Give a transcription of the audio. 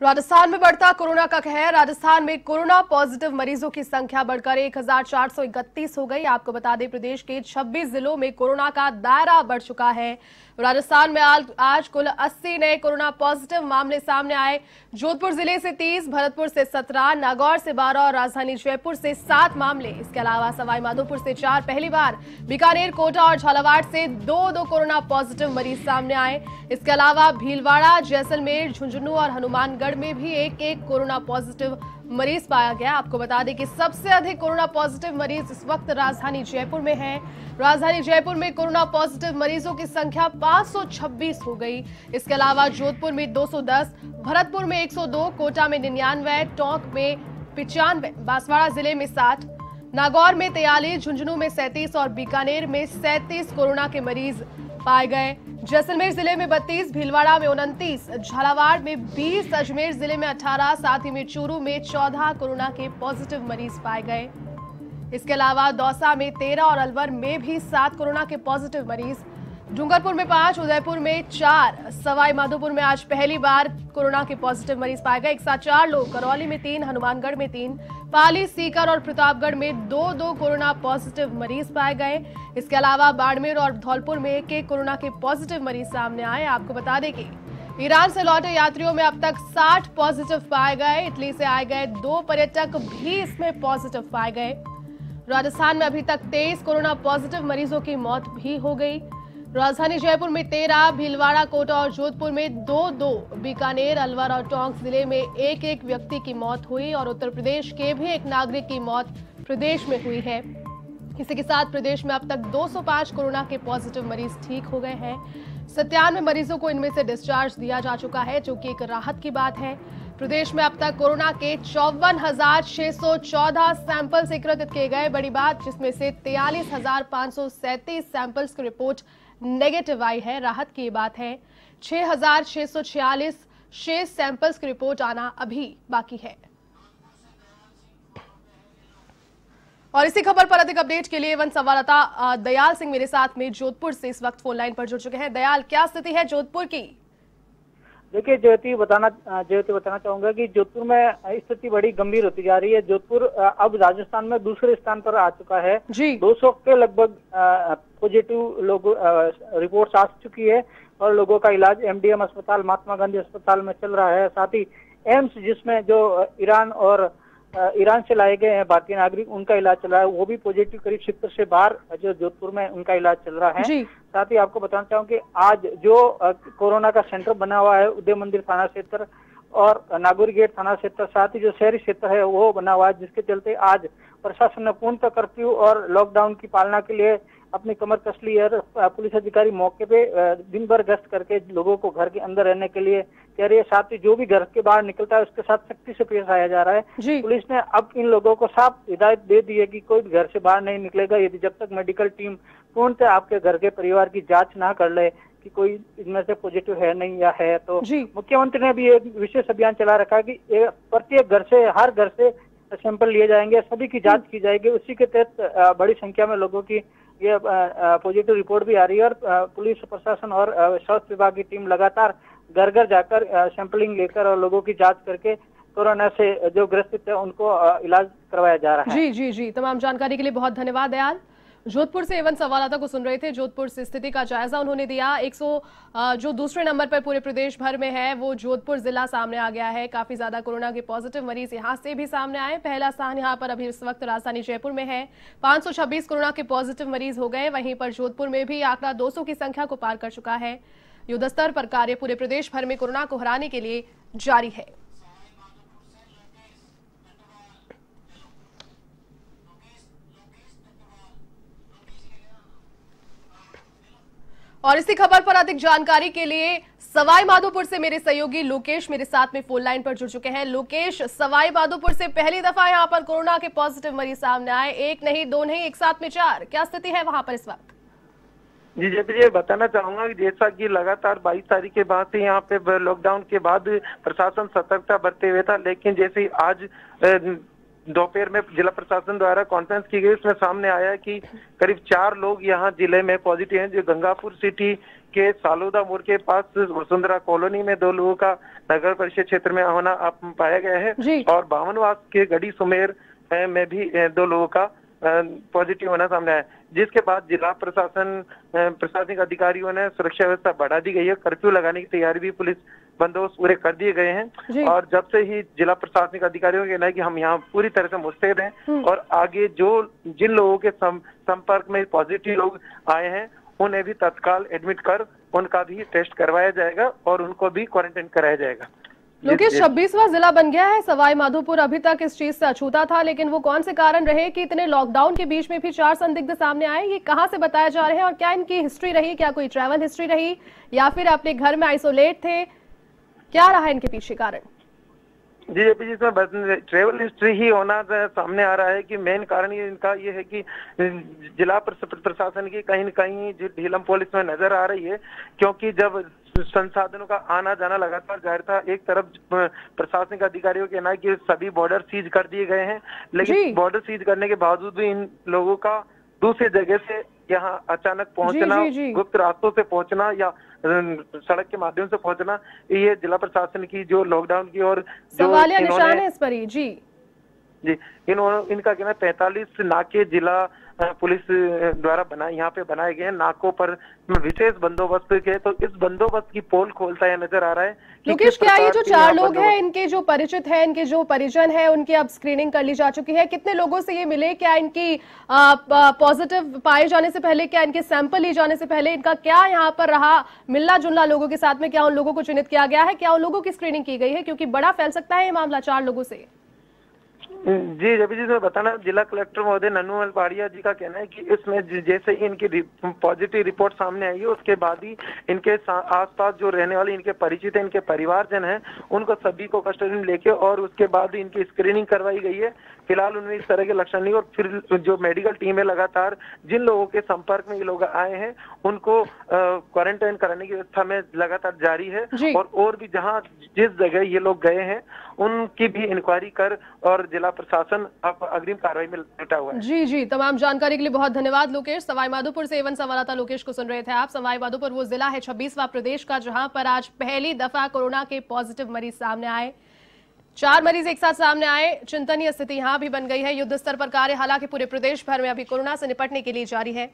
राजस्थान में बढ़ता कोरोना का कहर। राजस्थान में कोरोना पॉजिटिव मरीजों की संख्या बढ़कर एक हज़ार चार सौ इकतीस हो गई। आपको बता दें प्रदेश के 26 जिलों में कोरोना का दायरा बढ़ चुका है। राजस्थान में आज, कुल 80 नए कोरोना पॉजिटिव मामले सामने आए। जोधपुर ज़िले से 30, भरतपुर से 17, नागौर से 12 और राजधानी जयपुर से 7 मामले। इसके अलावा सवाईमाधोपुर से चार पहली बार बीकानेर कोटा और झालावाड़ से दो दो कोरोना पॉजिटिव मरीज़ सामने आए। इसके अलावा भीलवाड़ा जैसलमेर झुंझुनू और हनुमानगढ़ में भी एक एक कोरोना पॉजिटिव मरीज़ पाया गया। आपको बता दें कि सबसे अधिक कोरोना पॉजिटिव मरीज़ इस वक्त राजधानी जयपुर में है। राजधानी जयपुर में कोरोना पॉजिटिव मरीजों की संख्या 526 हो गई। इसके अलावा जोधपुर में 210, भरतपुर में 102, कोटा में निन्यानवे टोंक में पिचानवे बांसवाड़ा ज़िले में साठ नागौर में तैयालीस झुंझुनू में सैंतीस और बीकानेर में सैंतीस कोरोना के मरीज़ पाए गए। जैसलमेर ज़िले में 32, भीलवाड़ा में उनतीस झालावाड़ में 20, अजमेर ज़िले में 18, साथ ही में चूरू में 14 कोरोना के पॉजिटिव मरीज़ पाए गए। इसके अलावा दौसा में 13 और अलवर में भी सात कोरोना के पॉजिटिव मरीज़ डूंगरपुर में पाँच, उदयपुर में चार, सवाई माधोपुर में आज पहली बार कोरोना के पॉजिटिव मरीज़ पाए गए। एक साथ चार लोग, करौली में तीन, हनुमानगढ़ में तीन, पाली, सीकर और प्रतापगढ़ में दो दो कोरोना पॉजिटिव मरीज़ पाए गए। इसके अलावा बाड़मेर और धौलपुर में एक एक कोरोना के पॉजिटिव मरीज़ सामने आए। आपको बता दें कि ईरान से लौटे यात्रियों में अब तक 60 पॉजिटिव पाए गए। इटली से आए गए दो पर्यटक भी इसमें पॉजिटिव पाए गए। राजस्थान में अभी तक तेईस कोरोना पॉजिटिव मरीजों की मौत भी हो गई। राजधानी जयपुर में तेरह, भीलवाड़ा, कोटा और जोधपुर में दो दो, बीकानेर, अलवर और टोंक ज़िले में एक एक व्यक्ति की मौत हुई और उत्तर प्रदेश के भी एक नागरिक की मौत प्रदेश में हुई है। इसी के साथ प्रदेश में अब तक 205 कोरोना के पॉजिटिव मरीज़ ठीक हो गए हैं। सत्तानवे मरीजों को इनमें से डिस्चार्ज दिया जा चुका है, जो कि एक राहत की बात है। प्रदेश में अब तक कोरोना के चौवन हज़ार छह सौ चौदह एकत्रित किए गए। बड़ी बात, जिसमें से तियालीस हज़ार सौ सैंतीस सैंपल्स की रिपोर्ट नेगेटिव आई है, राहत की बात है। छह हज़ार छह सौ छियालीस शेष सैंपल्स की रिपोर्ट आना अभी बाकी है। और इसी खबर पर अधिक अपडेट के लिए वन संवाददाता दयाल सिंह मेरे साथ में जोधपुर से इस वक्त फ़ोन लाइन पर जुड़ चुके हैं। दयाल, क्या स्थिति है जोधपुर की? देखिए ज्योति बताना ज्योति बताना चाहूँगा कि जोधपुर में स्थिति बड़ी गंभीर होती जा रही है। जोधपुर अब राजस्थान में दूसरे स्थान पर आ चुका है। जी। 200 के लगभग पॉजिटिव लोग रिपोर्ट आ चुकी है और लोगों का इलाज एमडीएम अस्पताल महात्मा गांधी अस्पताल में चल रहा है। साथ ही एम्स जिसमें जो ईरान और ईरान से लाए गए हैं भारतीय नागरिक उनका इलाज चल रहा है। वो भी पॉजिटिव करीब क्षेत्र से बाहर जो जोधपुर में उनका इलाज चल रहा है। साथ ही आपको बताना चाहूँ की आज जो कोरोना का सेंटर बना हुआ है उदय मंदिर थाना क्षेत्र और नागौर गेट थाना क्षेत्र साथ ही जो शहरी क्षेत्र है वो बना हुआ है जिसके चलते आज प्रशासन ने पूर्णतः कर्फ्यू और लॉकडाउन की पालना के लिए अपनी कमर कस ली है पुलिस अधिकारी मौके पे दिन भर गश्त करके लोगों को घर के अंदर रहने के लिए कह रही है साथ ही जो भी घर के बाहर निकलता है उसके साथ सख्ती से पेश आया जा रहा है। पुलिस ने अब इन लोगों को साफ़ हिदायत दे दी है कि कोई भी घर से बाहर नहीं निकलेगा। यदि जब तक मेडिकल टीम पूर्णतः आपके घर के परिवार की जाँच ना कर ले कि कोई इनमें से पॉजिटिव है नहीं या है तो मुख्यमंत्री ने भी एक विशेष अभियान चला रखा है कि प्रत्येक घर से हर घर से सैंपल लिए जाएँगे सभी की जाँच की जाएगी। उसी के तहत बड़ी संख्या में लोगों की ये पॉजिटिव रिपोर्ट भी आ रही है और पुलिस प्रशासन और स्वास्थ्य विभाग की टीम लगातार घर घर जाकर सैंपलिंग लेकर और लोगों की जाँच करके कोरोना से जो ग्रसित है उनको इलाज करवाया जा रहा है। जी जी जी। तमाम जानकारी के लिए बहुत धन्यवाद, दयाल। जोधपुर से एवं संवाददाता को सुन रहे थे। जोधपुर से स्थिति का जायजा उन्होंने दिया। 100 जो दूसरे नंबर पर पूरे प्रदेश भर में है, वो जोधपुर जिला सामने आ गया है। काफ़ी ज़्यादा कोरोना के पॉजिटिव मरीज़ यहाँ से भी सामने आए। पहला स्थान यहाँ पर अभी इस वक्त राजधानी जयपुर में है। 526 कोरोना के पॉजिटिव मरीज़ हो गए। वहीं पर जोधपुर में भी आंकड़ा दो सौ की संख्या को पार कर चुका है। युद्ध स्तर पर कार्य पूरे प्रदेश भर में कोरोना को हराने के लिए जारी है। और इसी खबर पर अधिक जानकारी के लिए सवाई माधोपुर से मेरे सहयोगी लोकेश मेरे साथ में फ़ोन लाइन पर जुड़ चुके हैं। लोकेश सवाई माधोपुर से पहली दफ़ा यहाँ पर कोरोना के पॉजिटिव मरीज़ सामने आए। एक नहीं, दो नहीं, एक साथ में चार। क्या स्थिति है वहाँ पर इस वक्त? जी जी ये बताना चाहूँगा कि जैसा कि लगातार 22 तारीख के बाद से यहाँ पे लॉकडाउन के बाद प्रशासन सतर्कता बरते हुए था लेकिन जैसे आज दोपहर में जिला प्रशासन द्वारा कॉन्फ्रेंस की गई उसमें सामने आया कि करीब चार लोग यहाँ ज़िले में पॉजिटिव हैं जो गंगापुर सिटी के सालोदा मोड़ के पास वसुंधरा कॉलोनी में दो लोगों का नगर परिषद क्षेत्र में होना पाया गया है। और बावनवास के गढ़ी सुमेर में भी दो लोगों का पॉजिटिव होना सामने आया। जिसके बाद जिला प्रशासन प्रशासनिक अधिकारियों ने सुरक्षा व्यवस्था बढ़ा दी गई है। कर्फ्यू लगाने की तैयारी भी पुलिस बंदोबस्त पूरे कर दिए गए हैं। और जब से ही जिला प्रशासनिक अधिकारियों का कहना है कि हम यहाँ पूरी तरह से मुस्तैद हैं और आगे जो जिन लोगों के संपर्क में पॉजिटिव लोग आए हैं उन्हें भी तत्काल एडमिट कर उनका भी टेस्ट करवाया जाएगा और उनको भी क्वारंटाइन कराया जाएगा। लोकेश छब्बीसवा जिला बन गया है। सवाई माधोपुर अभी तक इस चीज़ से अछूता था लेकिन वो कौन से कारण रहे कि इतने लॉकडाउन के बीच में भी चार संदिग्ध सामने आए? ये कहाँ से बताया जा रहे हैं और क्या इनकी हिस्ट्री रही? क्या कोई ट्रैवल हिस्ट्री रही? या फिर अपने घर में आइसोलेट थे? क्या रहा इनके पीछे कारण? जी जी जी बस ट्रेवल हिस्ट्री ही होना सामने आ रहा है कि मेन कारण ये इनका ये है कि जिला प्रशासन की कहीं न कहीं जो ढीलम पुलिस में नज़र आ रही है क्योंकि जब संसाधनों का आना जाना लगातार ज़ाहिर था एक तरफ़ प्रशासनिक अधिकारियों के है कि सभी बॉर्डर सीज कर दिए गए हैं लेकिन बॉर्डर सीज करने के बावजूद भी इन लोगों का दूसरी जगह से यहाँ अचानक पहुँचना जी, जी। गुप्त रास्तों से पहुँचना या सड़क के माध्यम से पहुँचना ये जिला प्रशासन की जो लॉकडाउन की और जो इन्होंने- निशान है इस पर ही जी जी इन्होंने इनका कहना है पैंतालीस नाके जिला पुलिस द्वारा बना यहाँ पे बनाए गए नाकों पर विशेष बंदोबस्त के तो इस बंदोबस्त की पोल खोलता है नज़र आ रहा है लोकेश क्या ये जो चार लोग हैं इनके जो परिचित हैं इनके जो परिजन हैं उनकी अब स्क्रीनिंग कर ली जा चुकी है। कितने लोगों से ये मिले? क्या इनकी पॉजिटिव पाए जाने से पहले क्या इनके सैंपल लिए जाने से पहले इनका क्या यहाँ पर रहा मिलना जुलना लोगों के साथ में? क्या उन लोगों को चिन्हित किया गया है? क्या उन लोगों की स्क्रीनिंग की गई है? क्योंकि बड़ा फैल सकता है ये मामला चार लोगों से। जी रवि जी से बताना जिला कलेक्टर महोदय नन्नू पाड़िया जी का कहना है कि इसमें जैसे ही इनकी पॉजिटिव रिपोर्ट सामने आई है उसके बाद ही इनके आसपास जो रहने वाले इनके परिचित हैं इनके परिवारजन हैं उनको सभी को कस्टडी में लेके और उसके बाद ही इनकी स्क्रीनिंग करवाई गई है। फ़िलहाल उनमें इस तरह के लक्षण नहीं और फिर जो मेडिकल टीम है लगातार जिन लोगों के संपर्क में ये लोग आए हैं उनको क्वारंटाइन कराने की व्यवस्था में लगातार जारी है और और भी जहाँ जिस जगह ये लोग गए हैं उनकी भी इंक्वायरी कर और जिला प्रशासन अब अग्रिम कार्रवाई में जुटा हुआ है। जी जी, तमाम जानकारी के लिए बहुत धन्यवाद, लोकेश। सवाई माधोपुर से एवं संवाददाता लोकेश को सुन रहे थे आप। सवाईमाधोपुर वो जिला है छब्बीसवा प्रदेश का, जहाँ पर आज पहली दफ़ा कोरोना के पॉजिटिव मरीज़ सामने आए। चार मरीज़ एक साथ सामने आए। चिंतनीय स्थिति यहाँ भी बन गई है। युद्ध स्तर पर कार्य, हालाँकि पूरे प्रदेश भर में अभी कोरोना से निपटने के लिए जारी है।